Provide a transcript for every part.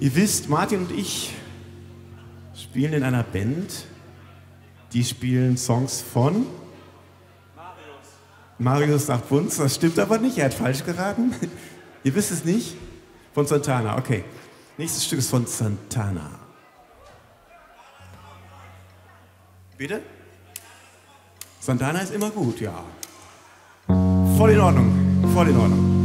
Ihr wisst, Martin und ich spielen in einer Band. Die spielen Songs von Marius. Marius sagt Bunz, das stimmt aber nicht, er hat falsch geraten. Ihr wisst es nicht? Von Santana, okay. Nächstes Stück ist von Santana. Bitte? Santana ist immer gut, ja. Voll in Ordnung, voll in Ordnung.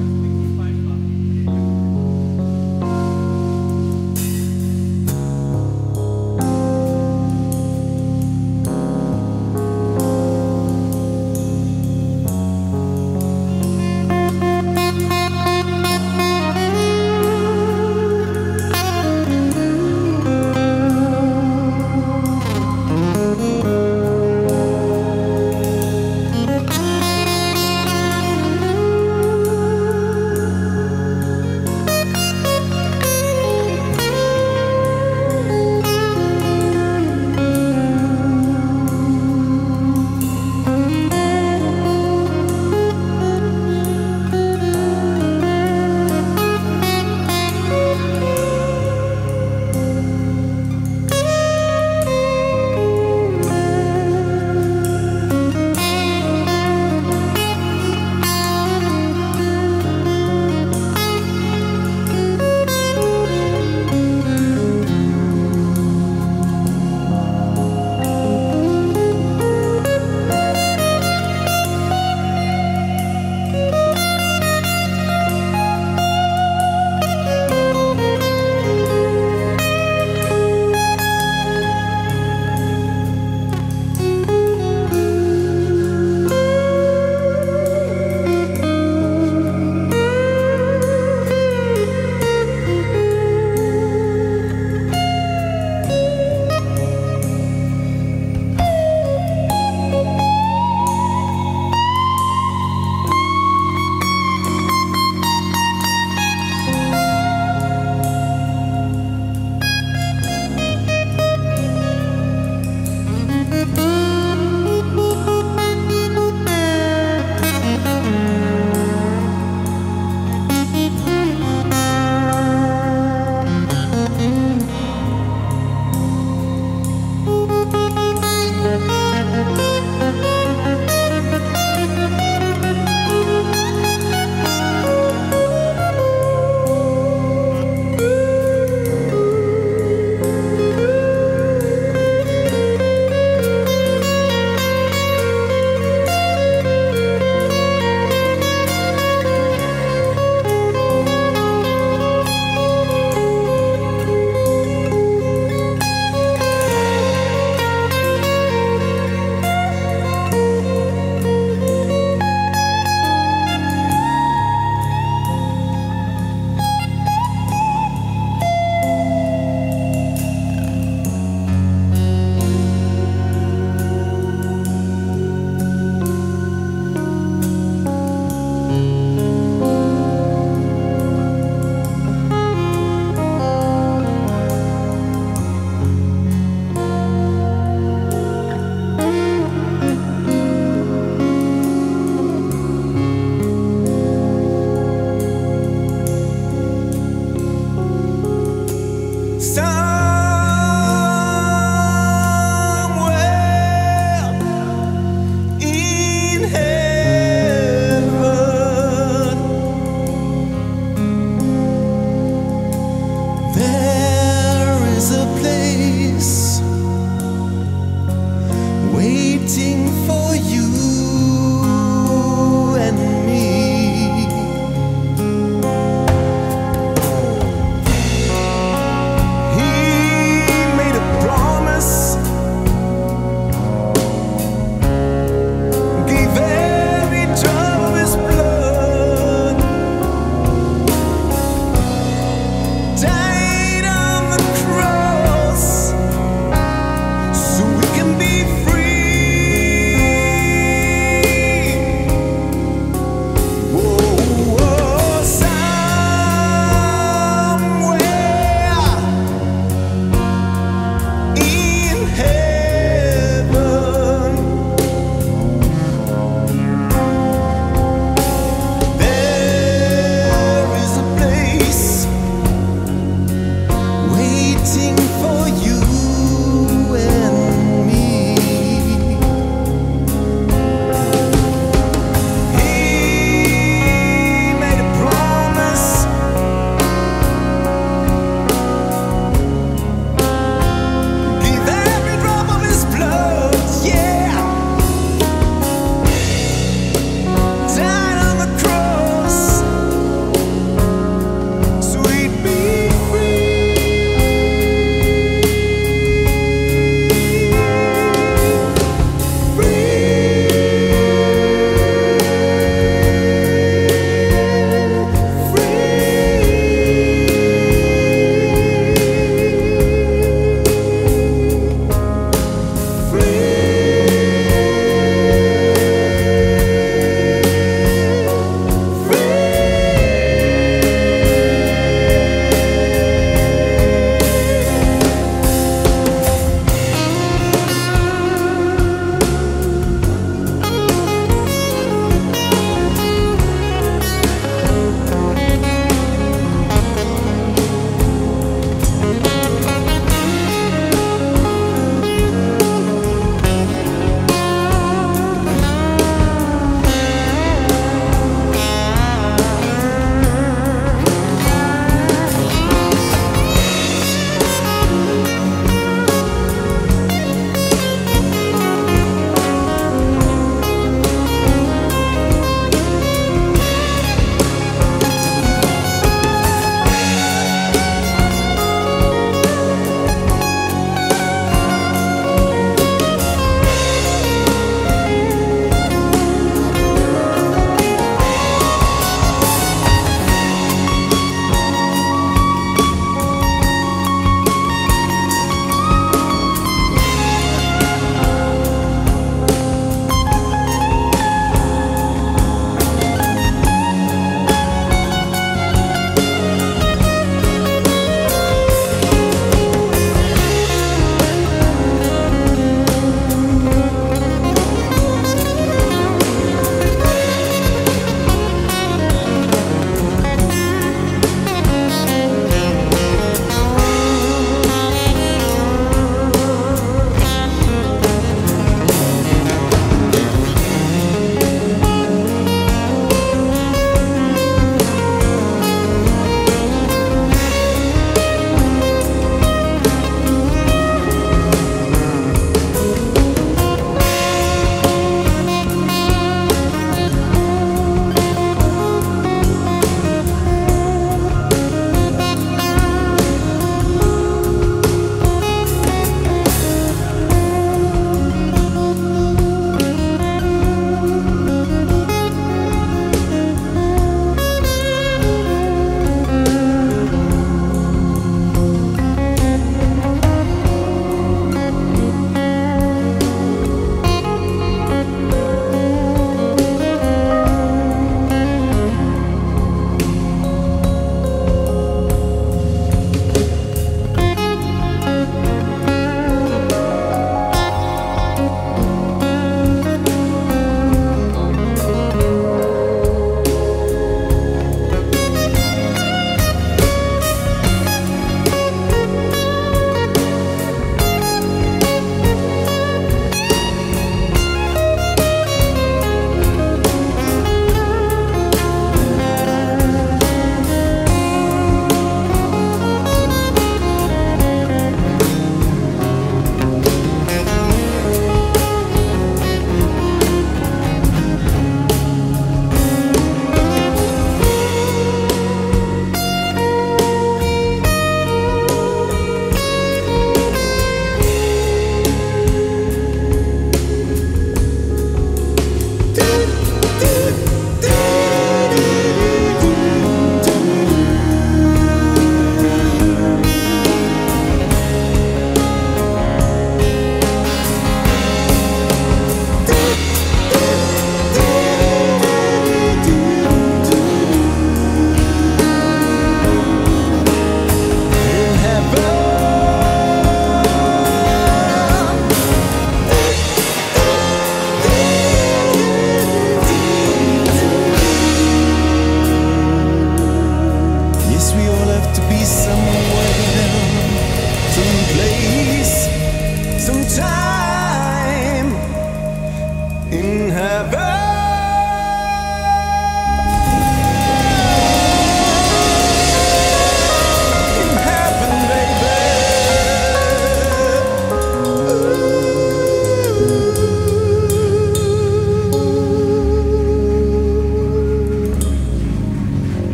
Vielen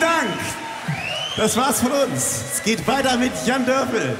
Dank. Das war's von uns. Es geht weiter mit Jan Dörfel.